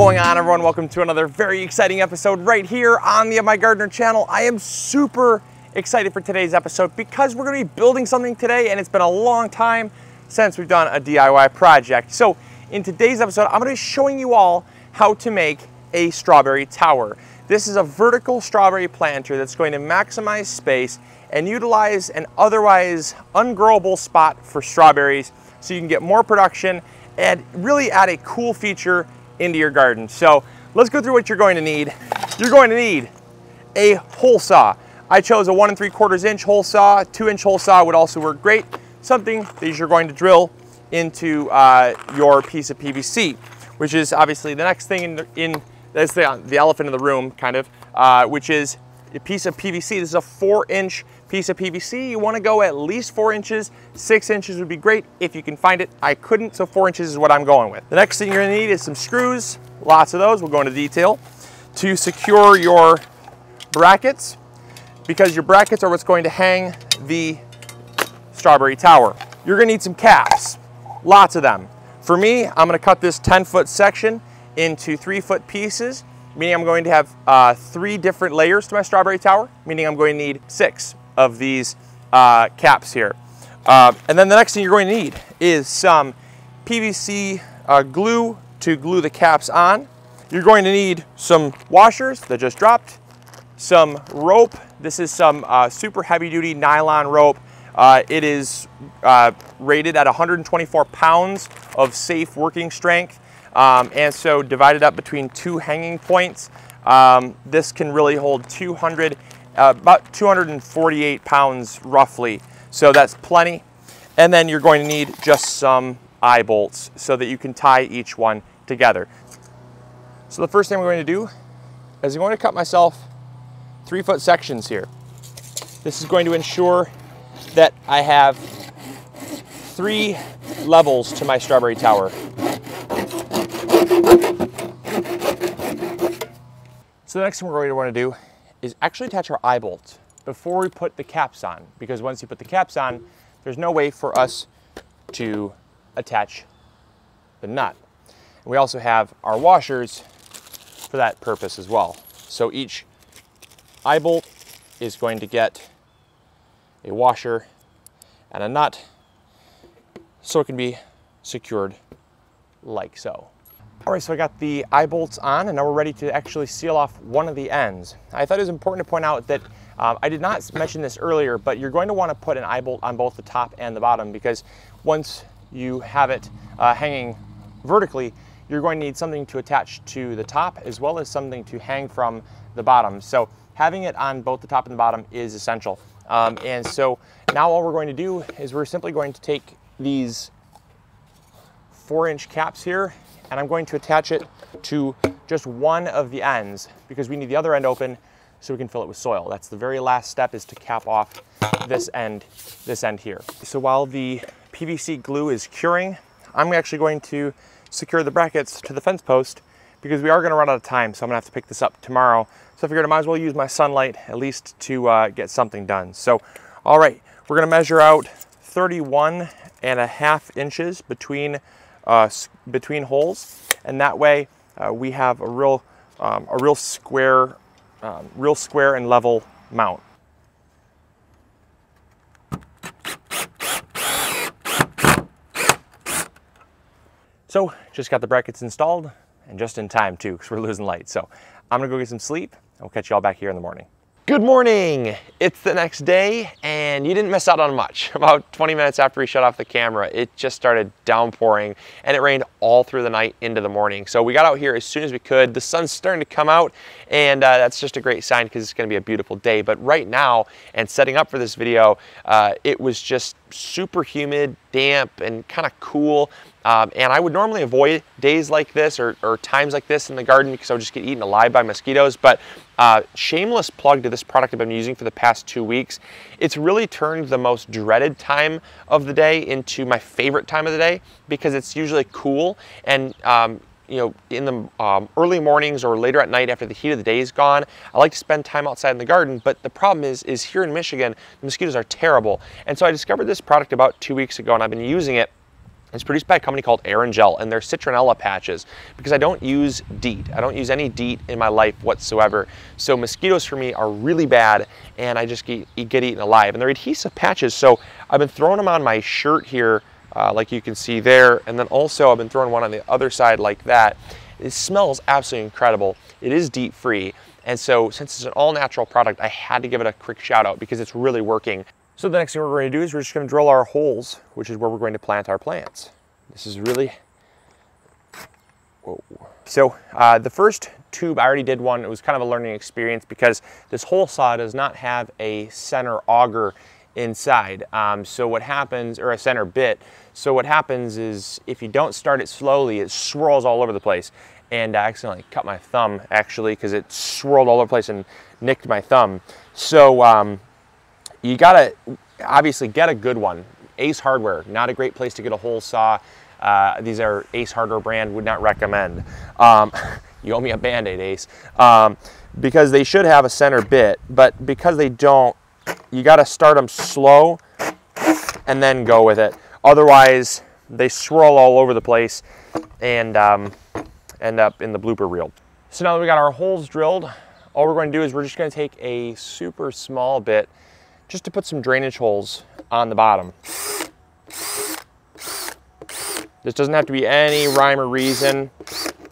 going on everyone? Welcome to another very exciting episode right here on the MIgardener channel. I am super excited for today's episode because we're gonna be building something today and it's been a long time since we've done a DIY project. So in today's episode, I'm gonna be showing you all how to make a strawberry tower. This is a vertical strawberry planter that's going to maximize space and utilize an otherwise ungrowable spot for strawberries so you can get more production and really add a cool feature into your garden. So let's go through what you're going to need. You're going to need a hole saw. I chose a one and three quarters inch hole saw. Two inch hole saw would also work great. Something that you're going to drill into uh, your piece of PVC, which is obviously the next thing in, the, in that's the, the elephant in the room, kind of, uh, which is a piece of PVC. This is a four inch piece of PVC. You wanna go at least four inches. Six inches would be great if you can find it. I couldn't, so four inches is what I'm going with. The next thing you're gonna need is some screws. Lots of those, we'll go into detail. To secure your brackets, because your brackets are what's going to hang the strawberry tower. You're gonna need some caps, lots of them. For me, I'm gonna cut this 10 foot section into three foot pieces meaning I'm going to have uh, three different layers to my strawberry tower, meaning I'm going to need six of these uh, caps here. Uh, and then the next thing you're going to need is some PVC uh, glue to glue the caps on. You're going to need some washers that just dropped, some rope. This is some uh, super heavy duty nylon rope. Uh, it is rated at 124 pounds of safe working strength. Um, and so divided up between two hanging points, um, this can really hold 200, uh, about 248 pounds roughly. So that's plenty. And then you're going to need just some eye bolts so that you can tie each one together. So the first thing we're going to do is I'm going to cut myself three foot sections here. This is going to ensure that I have three levels to my strawberry tower. So the next thing we're going to want to do is actually attach our eye bolts before we put the caps on, because once you put the caps on, there's no way for us to attach the nut. We also have our washers for that purpose as well. So each eye bolt is going to get a washer and a nut so it can be secured like so. All right, so I got the eye bolts on and now we're ready to actually seal off one of the ends. I thought it was important to point out that um, I did not mention this earlier, but you're going to want to put an eye bolt on both the top and the bottom because once you have it uh, hanging vertically, you're going to need something to attach to the top as well as something to hang from the bottom. So having it on both the top and the bottom is essential. Um, and so now all we're going to do is we're simply going to take these four inch caps here and I'm going to attach it to just one of the ends because we need the other end open so we can fill it with soil. That's the very last step is to cap off this end, this end here. So while the PVC glue is curing, I'm actually going to secure the brackets to the fence post because we are gonna run out of time, so I'm gonna have to pick this up tomorrow. So I figured I might as well use my sunlight at least to uh, get something done. So, all right, we're gonna measure out 31 and a half inches between between holes, and that way uh, we have a real, um, a real square, um, real square and level mount. So just got the brackets installed and just in time too, because we're losing light. So I'm gonna go get some sleep and we'll catch you all back here in the morning. Good morning. It's the next day and you didn't miss out on much. About 20 minutes after we shut off the camera, it just started downpouring and it rained all through the night into the morning. So we got out here as soon as we could. The sun's starting to come out and uh, that's just a great sign because it's gonna be a beautiful day. But right now, and setting up for this video, uh, it was just super humid, damp, and kind of cool. Um, and I would normally avoid days like this or, or, times like this in the garden because I would just get eaten alive by mosquitoes. But uh, shameless plug to this product I've been using for the past two weeks. It's really turned the most dreaded time of the day into my favorite time of the day because it's usually cool and um, you know, in the um, early mornings or later at night after the heat of the day is gone, I like to spend time outside in the garden. But the problem is, is here in Michigan, the mosquitoes are terrible. And so I discovered this product about two weeks ago and I've been using it It's produced by a company called Gel, and they're citronella patches because I don't use DEET. I don't use any DEET in my life whatsoever. So mosquitoes for me are really bad and I just get, get eaten alive. And they're adhesive patches, so I've been throwing them on my shirt here uh, like you can see there. And then also I've been throwing one on the other side like that. It smells absolutely incredible. It is DEET free. And so since it's an all natural product, I had to give it a quick shout out because it's really working. So the next thing we're going to do is we're just going to drill our holes, which is where we're going to plant our plants. This is really, whoa. So uh, the first tube, I already did one. It was kind of a learning experience because this hole saw does not have a center auger inside. Um, so what happens, or a center bit, so what happens is if you don't start it slowly, it swirls all over the place. And I accidentally cut my thumb actually because it swirled all over the place and nicked my thumb. So um, you gotta obviously get a good one. Ace Hardware, not a great place to get a hole saw. Uh, these are Ace Hardware brand, would not recommend. Um, you owe me a Band-Aid, Ace. Um, because they should have a center bit, but because they don't, you gotta start them slow and then go with it. Otherwise, they swirl all over the place and um, end up in the blooper reel. So now that we got our holes drilled, all we're going to do is we're just going to take a super small bit just to put some drainage holes on the bottom. This doesn't have to be any rhyme or reason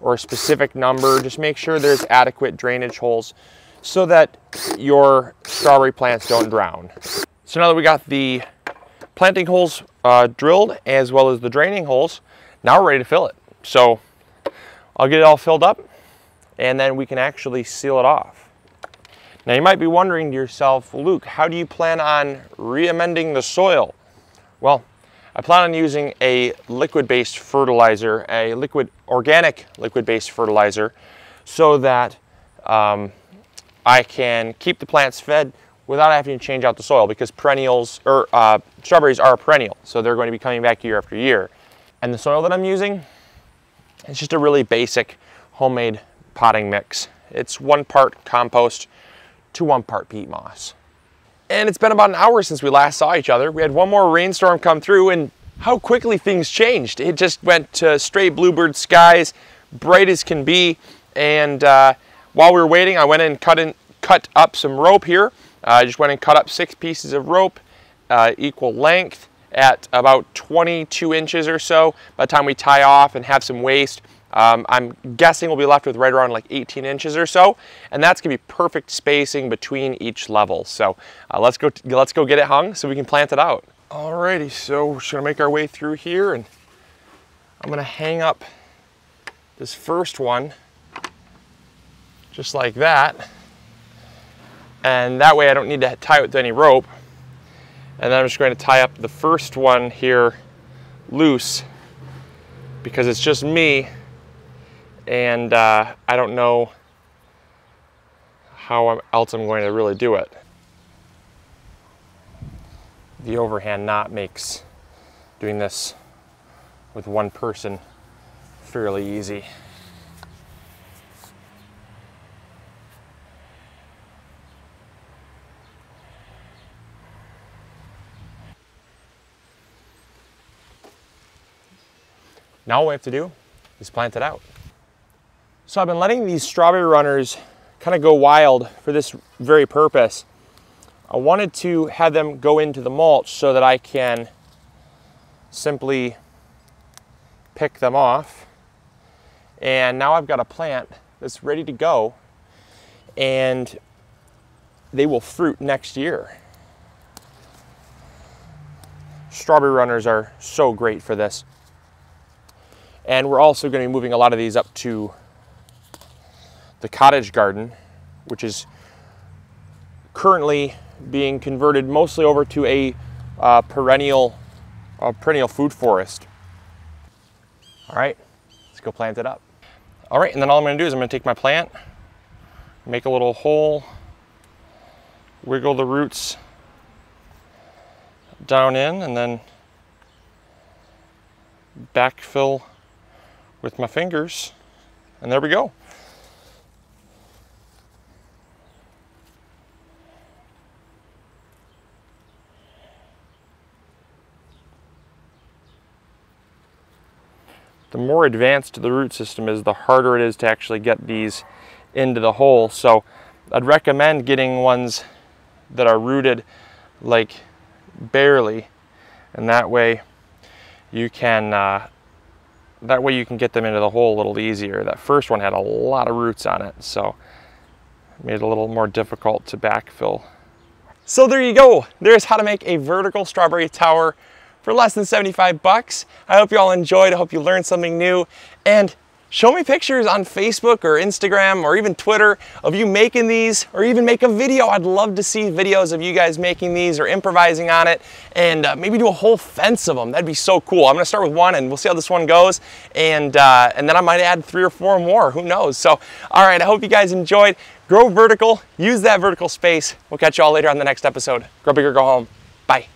or a specific number. Just make sure there's adequate drainage holes so that your strawberry plants don't drown. So now that we got the planting holes uh, drilled as well as the draining holes, now we're ready to fill it. So I'll get it all filled up and then we can actually seal it off. Now you might be wondering to yourself, Luke, how do you plan on re-amending the soil? Well, I plan on using a liquid-based fertilizer, a liquid, organic liquid-based fertilizer, so that um, I can keep the plants fed without having to change out the soil because perennials, or uh, strawberries are perennial, so they're going to be coming back year after year. And the soil that I'm using, it's just a really basic homemade potting mix. It's one part compost, to one part peat moss. And it's been about an hour since we last saw each other. We had one more rainstorm come through and how quickly things changed. It just went to straight bluebird skies, bright as can be. And uh, while we were waiting, I went and cut, in, cut up some rope here. Uh, I just went and cut up six pieces of rope, uh, equal length at about 22 inches or so. By the time we tie off and have some waste, um, I'm guessing we'll be left with right around like 18 inches or so, and that's gonna be perfect spacing between each level. So uh, let's go let's go get it hung so we can plant it out. Alrighty, so we're just gonna make our way through here, and I'm gonna hang up this first one just like that, and that way I don't need to tie it with any rope. And then I'm just going to tie up the first one here loose because it's just me and uh, I don't know how else I'm going to really do it. The overhand knot makes doing this with one person fairly easy. Now all we have to do is plant it out. So I've been letting these strawberry runners kind of go wild for this very purpose. I wanted to have them go into the mulch so that I can simply pick them off. And now I've got a plant that's ready to go and they will fruit next year. Strawberry runners are so great for this. And we're also going to be moving a lot of these up to the cottage garden, which is currently being converted mostly over to a uh, perennial, perennial food forest. All right, let's go plant it up. All right, and then all I'm gonna do is I'm gonna take my plant, make a little hole, wiggle the roots down in, and then backfill with my fingers, and there we go. The more advanced the root system is, the harder it is to actually get these into the hole. So I'd recommend getting ones that are rooted like barely, and that way you can uh, that way you can get them into the hole a little easier. That first one had a lot of roots on it, so made it a little more difficult to backfill. So there you go. There's how to make a vertical strawberry tower for less than 75 bucks. I hope you all enjoyed. I hope you learned something new. And show me pictures on Facebook or Instagram or even Twitter of you making these or even make a video. I'd love to see videos of you guys making these or improvising on it and uh, maybe do a whole fence of them. That'd be so cool. I'm gonna start with one and we'll see how this one goes and, uh, and then I might add three or four more, who knows. So, all right, I hope you guys enjoyed. Grow vertical, use that vertical space. We'll catch you all later on the next episode. Grow bigger, go home. Bye.